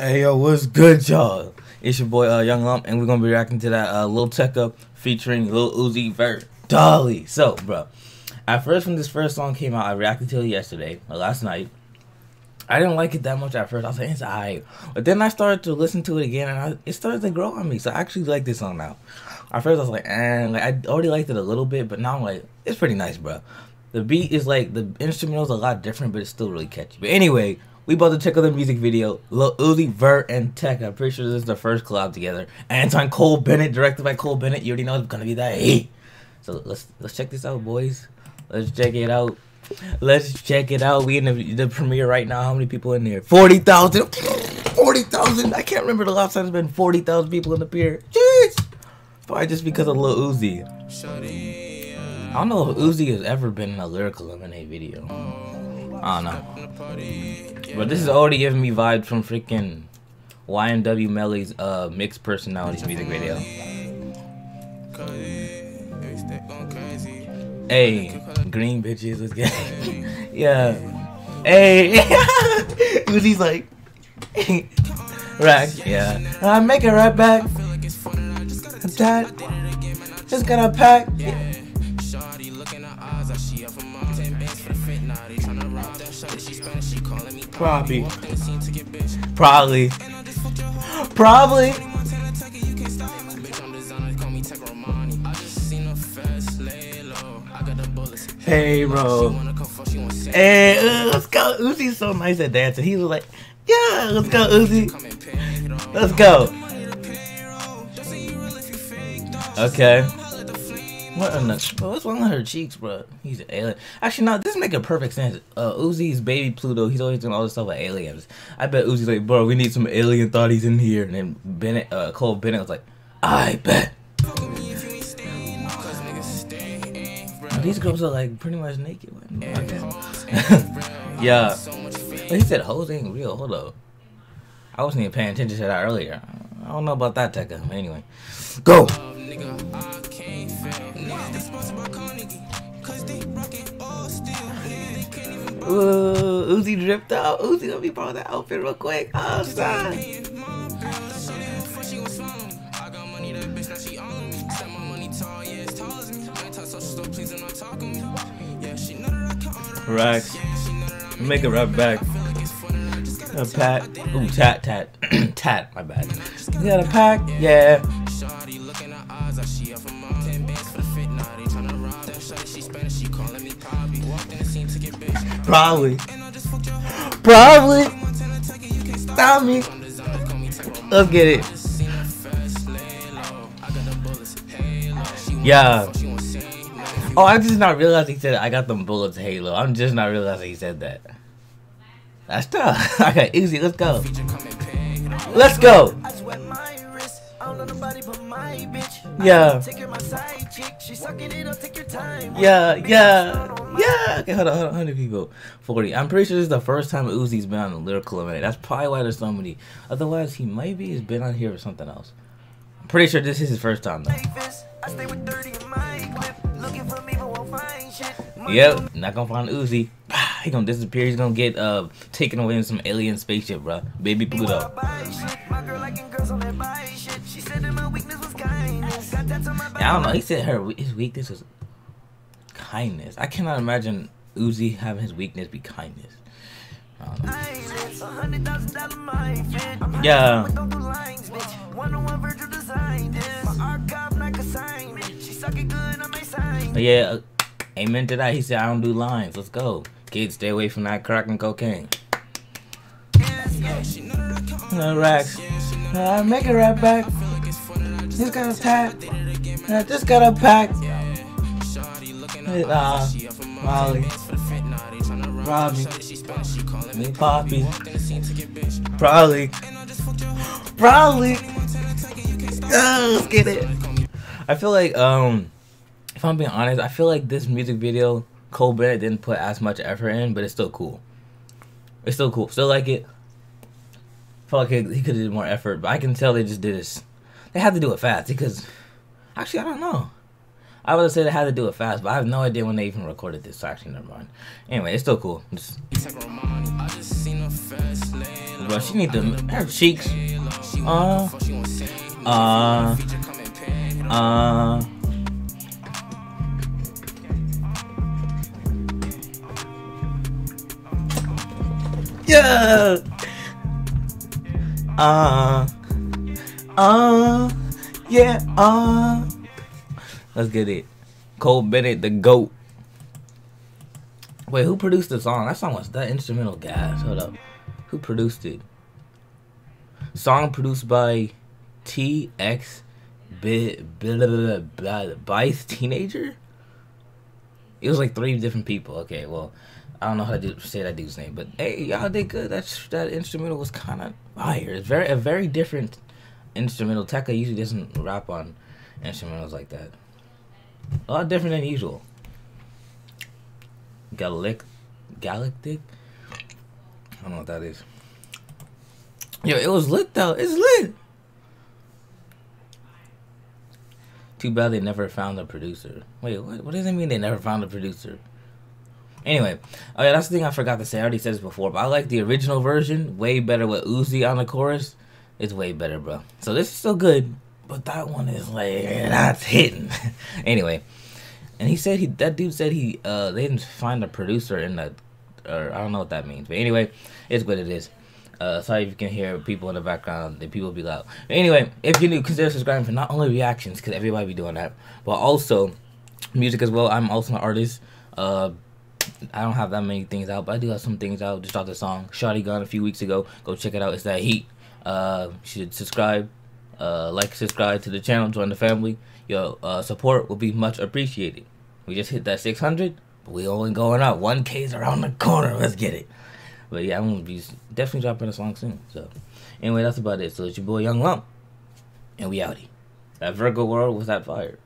Hey yo, what's good, y'all? It's your boy uh, Young Lump, and we're gonna be reacting to that uh, Lil Tecca featuring Lil Uzi Vert, Dolly. So, bro, at first when this first song came out, I reacted to it yesterday, or last night. I didn't like it that much at first. I was like, it's alright, but then I started to listen to it again, and I, it started to grow on me. So I actually like this song now. At first, I was like, and like I already liked it a little bit, but now I'm like, it's pretty nice, bro. The beat is like the instrumental is a lot different, but it's still really catchy. But anyway, we about to check out the music video. Lil Uzi Vert and Tech. I'm pretty sure this is the first collab together. And it's on Cole Bennett, directed by Cole Bennett. You already know it's gonna be that heat. So let's let's check this out, boys. Let's check it out. Let's check it out. We in the, the premiere right now. How many people in there? Forty thousand. Forty thousand. I can't remember the last time there's been forty thousand people in the pier. Jeez. Probably just because of Lil Uzi. I don't know if Uzi has ever been in a lyrical lemonade video. I don't know. But this is already giving me vibes from freaking YNW Melly's uh mixed personalities music video. Hey, green bitches, let's get Yeah. Hey Uzi's like Right, yeah. I make it right back. Dad, just got a pack. Yeah. Probably. Probably. Probably. Hey, bro. Hey, uh, let's go. Uzi's so nice at dancing. He was like, yeah, let's go, Uzi. Let's go. Okay. What in the, bro, what's wrong with her cheeks, bro? He's an alien. Actually, no, this make a perfect sense. Uh, Uzi's baby Pluto, he's always doing all this stuff with aliens. I bet Uzi's like, bro, we need some alien thotties in here. And then Bennett, uh, Cole Bennett was like, I bet. These girls are like pretty much naked. yeah. But he said hoes ain't real. Hold up. I wasn't even paying attention to that earlier. I don't know about that, Tecca. Anyway, go. Ooh, Uzi dripped out. Uzi gonna be part of that outfit real quick. Oh, son. Rex. Make it right back. A pat. Ooh, tat, tat. tat, my bad. You got a pack? Yeah. Probably. Probably. Stop me. Let's get it. Yeah. Oh, I just not realizing he said I got them bullets Halo. I'm just not realizing he said that. That's tough. okay, easy. Let's go. Let's go. Yeah. Yeah, yeah, yeah. Okay, hold on, hold on. How many people? 40. I'm pretty sure this is the first time Uzi's been on the lyrical lemonade. That's probably why there's so many. Otherwise, he might maybe has been on here for something else. I'm pretty sure this is his first time, though. Yep, not gonna find Uzi. He gonna disappear. He's gonna get uh taken away in some alien spaceship, bro. Baby Pluto. I don't know. He said her his weakness was kindness. I cannot imagine Uzi having his weakness be kindness. Yeah. But yeah, uh, amen to that. He said, I don't do lines. Let's go. Kids, stay away from that crack and cocaine. No racks. I make it right back. Just got a I just got a pack. Uh, Molly. Robbie. Me Poppy. Probably. Probably. Let's get it. I feel like, um, if I'm being honest, I feel like this music video, Cole Bennett didn't put as much effort in, but it's still cool. It's still cool. Still like it. I feel like he could have did more effort, but I can tell they just did this. They had to do it fast because, actually, I don't know. I would have said they had to do it fast, but I have no idea when they even recorded this. So actually, never mind. Anyway, it's still cool. Just... bro. She need to her cheeks. Uh, uh, uh. Yeah. Uh. Uh. Yeah. Uh. Let's get it. Cole Bennett, the GOAT. Wait, who produced the song? That song was that instrumental gas. Hold up. Who produced it? Song produced by TX Bice Teenager? It was like three different people. Okay, well, I don't know how to do, say that dude's name, but hey, y'all did good. That's that instrumental was kind of fire. It's very a very different instrumental. Tecca usually doesn't rap on instrumentals like that. A lot different than usual. Galactic, Galactic. I don't know what that is. Yo, it was lit though. It's lit. Too bad they never found a producer. Wait, what, what does it mean they never found a producer? Anyway, oh yeah, that's the thing I forgot to say. I already said this before, but I like the original version way better with Uzi on the chorus. It's way better, bro. So this is still good, but that one is like that's hitting. anyway, and he said he that dude said he uh they didn't find a producer in the or I don't know what that means, but anyway, it's what it is. Uh, sorry if you can hear people in the background. The people be loud. But anyway, if you're new, consider subscribing for not only reactions, because everybody be doing that, but also music as well. I'm also an artist. Uh, I don't have that many things out, but I do have some things out. Just dropped a song, Shotty Gun, a few weeks ago. Go check it out. It's that heat. Uh, should subscribe, uh, like, subscribe to the channel, join the family. Your uh, support will be much appreciated. We just hit that 600, but we only going up. 1K is around the corner. Let's get it. But yeah, I'm gonna be definitely dropping a song soon. So anyway, that's about it. So it's your boy Young Lump, and we outie. That Virgo world was that fire.